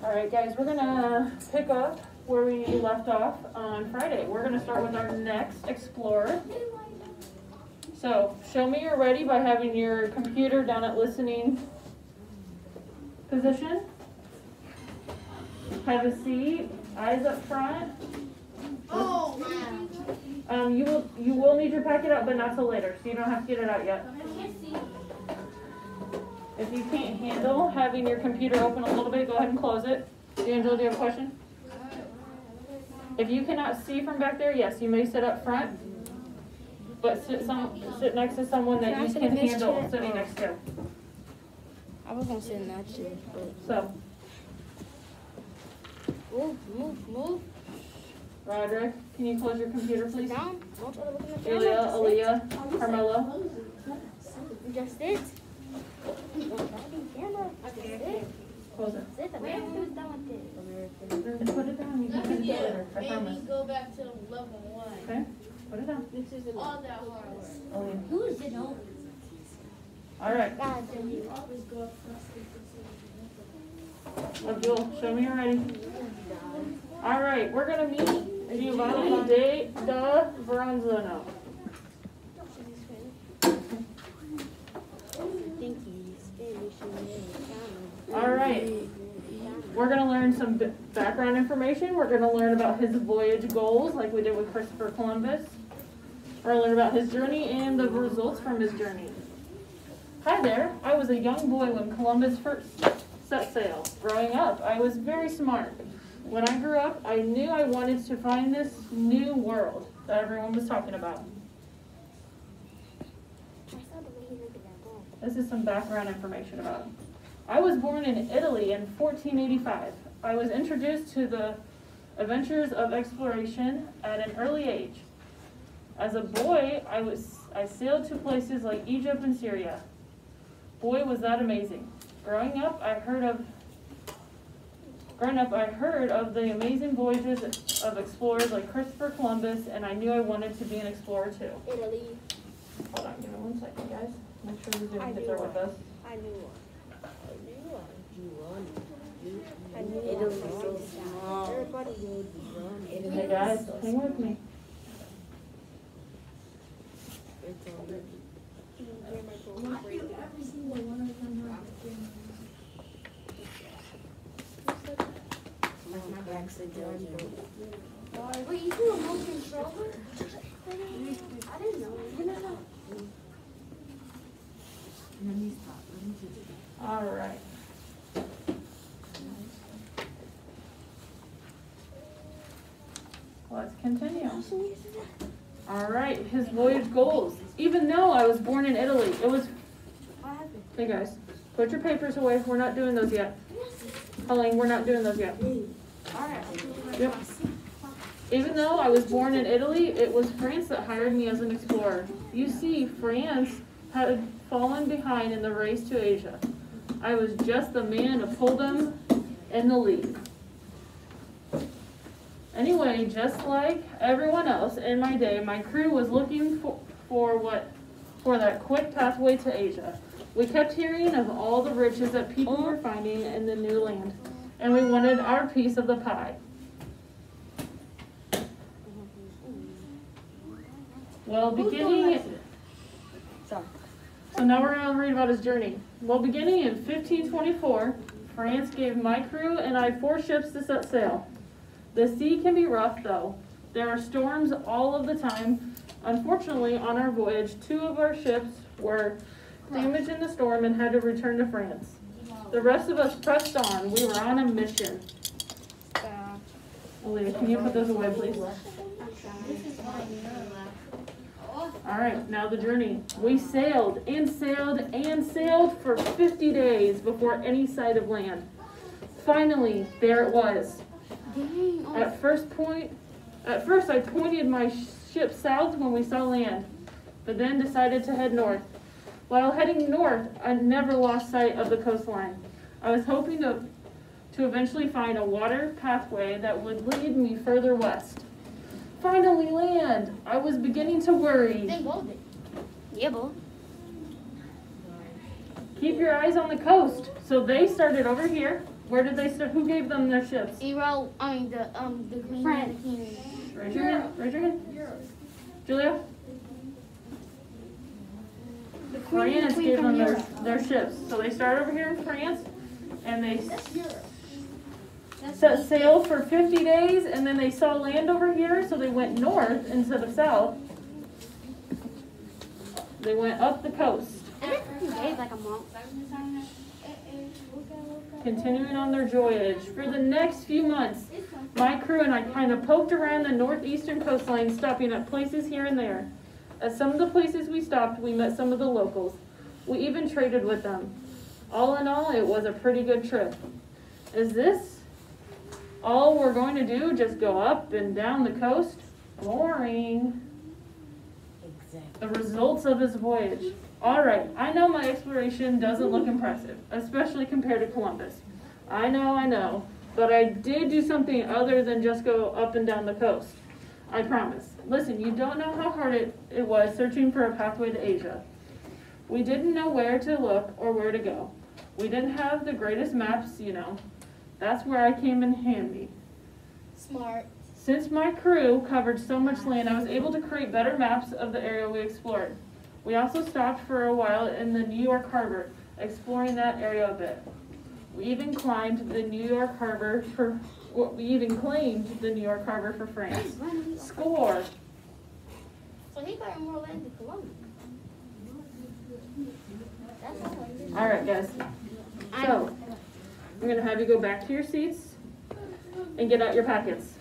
All right, guys, we're gonna pick up where we left off on Friday. We're gonna start with our next explorer. So, show me you're ready by having your computer down at listening position. Have a seat, eyes up front. Oh, man. Um, you will you will need your packet out, but not till later, so you don't have to get it out yet. I can't see. If you can't handle having your computer open a little bit, go ahead and close it. D'Angelo, do you have a question? If you cannot see from back there, yes, you may sit up front, but sit some sit next to someone that you can handle it? sitting next to. I was gonna sit in that chair, but So, move, move, move. Roderick, can you close your computer, please? down. Don't try to look in the camera. Julia, Aaliyah, Carmelo. Just sit. Don't try to be in the camera. Just sit. Close it. Sit. The man who's done with it. Then Put it down. You can Let finish me it later. get, I made promise. go back to level one. Okay. Put it down. All that hard work. Oh, Aaliyah. Who is it? No. All right. God damn you. Always go up Abdul, show me you're ready. All right, we're gonna meet Giovanni de da Verrazano. All right. We're gonna learn some background information. We're gonna learn about his voyage goals, like we did with Christopher Columbus. We're gonna learn about his journey and the results from his journey. Hi there. I was a young boy when Columbus first set sail. Growing up, I was very smart. When I grew up, I knew I wanted to find this new world that everyone was talking about. This is some background information about him. I was born in Italy in 1485. I was introduced to the adventures of exploration at an early age. As a boy, I was I sailed to places like Egypt and Syria. Boy, was that amazing. Growing up, I heard of Growing up, I heard of the amazing voyages of explorers like Christopher Columbus, and I knew I wanted to be an explorer too. Italy. Hold on, give me one second, guys. Make sure the Zoom kids are with us. I knew one. One. Everybody Hey guys, hang with me. Wait, you do a motion controller? I didn't know. All right. Let's continue. All right, his voyage goals. Even though I was born in Italy, it was. Hey guys, put your papers away. We're not doing those yet. Colleen, we're not doing those yet. Yep. Even though I was born in Italy, it was France that hired me as an explorer. You see, France had fallen behind in the race to Asia. I was just the man to pull them in the lead. Anyway, just like everyone else in my day, my crew was looking for, for what for that quick pathway to Asia. We kept hearing of all the riches that people were finding in the new land, and we wanted our piece of the pie. Well, beginning so now we're going to read about his journey. Well, beginning in 1524, France gave my crew and I four ships to set sail. The sea can be rough, though. There are storms all of the time. Unfortunately, on our voyage, two of our ships were damaged in the storm and had to return to France. The rest of us pressed on. We were on a mission. Aaliyah, can you put those away, please? All right, now the journey. We sailed and sailed and sailed for 50 days before any sight of land. Finally, there it was. At first point, at first I pointed my ship south when we saw land, but then decided to head north. While heading north, I never lost sight of the coastline. I was hoping to to eventually find a water pathway that would lead me further west. Finally land! I was beginning to worry. It. Yeah, boy. Keep your eyes on the coast. So they started over here Where did they start? Who gave them their ships? Zero, I mean, the, um, the queen and the king. Raise your hand. Raise your hand. Julia? The queen and the queen gave them their, Europe. their ships. So they started over here in France and they That's Europe. That's set sail for 50 days and then they saw land over here, so they went north instead of south. They went up the coast, And it gave like a month. Continuing on their voyage. For the next few months, my crew and I kind of poked around the northeastern coastline, stopping at places here and there. At some of the places we stopped, we met some of the locals. We even traded with them. All in all, it was a pretty good trip. Is this all we're going to do? Just go up and down the coast? Boring. The results of his voyage. Alright, I know my exploration doesn't look impressive, especially compared to Columbus. I know, I know, but I did do something other than just go up and down the coast. I promise. Listen, you don't know how hard it, it was searching for a pathway to Asia. We didn't know where to look or where to go. We didn't have the greatest maps, you know. That's where I came in handy. Smart. Since my crew covered so much land, I was able to create better maps of the area we explored. We also stopped for a while in the New York Harbor, exploring that area a bit. We even climbed the New York Harbor for, well, we even claimed the New York Harbor for France. Score! So he got more land than Columbus. That's all I did. Alright, guys. So, I'm gonna have you go back to your seats and get out your packets.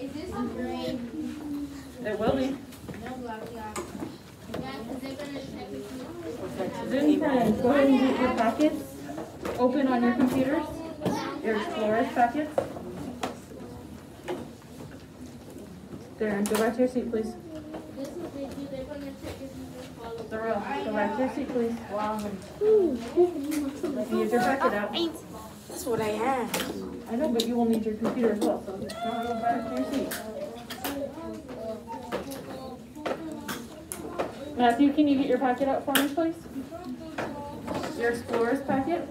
Is this a green? It will be. Zoom friends, go ahead and get your packets open on your computers, your Explorers packets. There, and go back to your seat, please. This is the, they're gonna check if you just follow. Zarel, go back to your seat, please. Let me get your packet out. That's what I have. I know, but you will need your computer as well, so go back to your seat. Matthew, can you get your packet out for me, please? Your Explorers packet?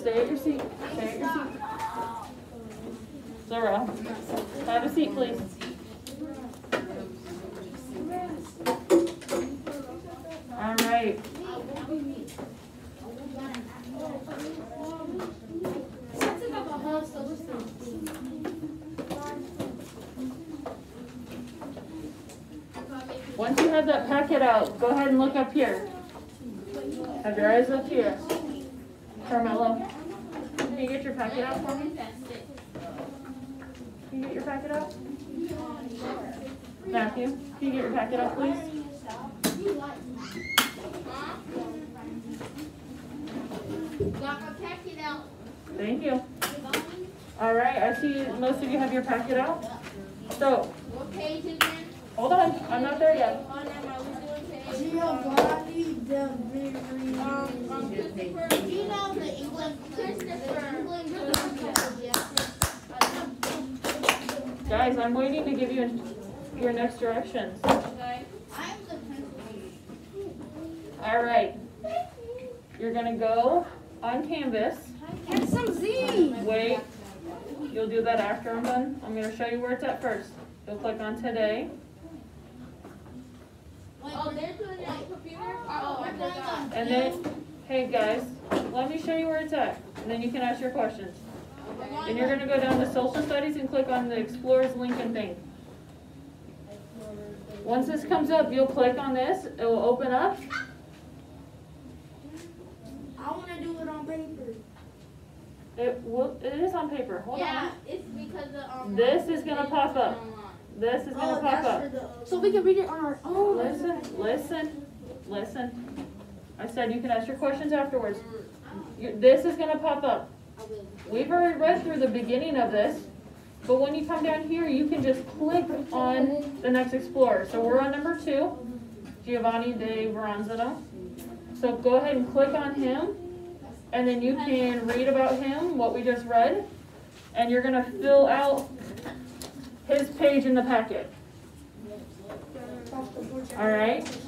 Stay at your seat, stay at your seat. Zarel, have a seat, please. All right. Something about her, so what's the- Once you have packet out, go ahead and look up here. Have your eyes up here. Carmelo, can you get your packet out for me? Can you get your packet out? Matthew, can you get your packet out, please? Got my packet out. Thank you. All right, I see most of you have your packet out. So, What page is it? hold on, I'm not there yet. Oh, never mind, we're doing page. The? Guys, I'm waiting to give you your next directions. All right. You're gonna go on Canvas. And some Z. Wait, you'll do that after I'm done. I'm gonna show you where it's at first. You'll click on today, Oh, they're doing it on computer? Oh, forgot. and then, hey guys, let me show you where it's at, and then you can ask your questions. And you're gonna go down to social studies and click on the Explorers Lincoln thing. Once this comes up, you'll click on this, it will open up, I wanna do it on paper. it will, it is on paper, hold Yeah, on. it's because the, um. This is gonna pop up. This is gonna Oh, pop up. So we can read it on our own. Listen, listen, listen. I said you can ask your questions afterwards. You- This is gonna pop up. We've already read through the beginning of this, but when you come down here, you can just click on the next explorer. So we're on number two, Giovanni de Verrazano. So go ahead and click on him, and then you can read about him, what we just read, and you're gonna fill out his page in the packet. All right?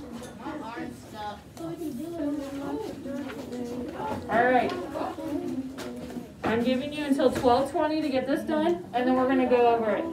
All right. I'm giving you until twelve twenty to get this done, and then we're gonna go over it.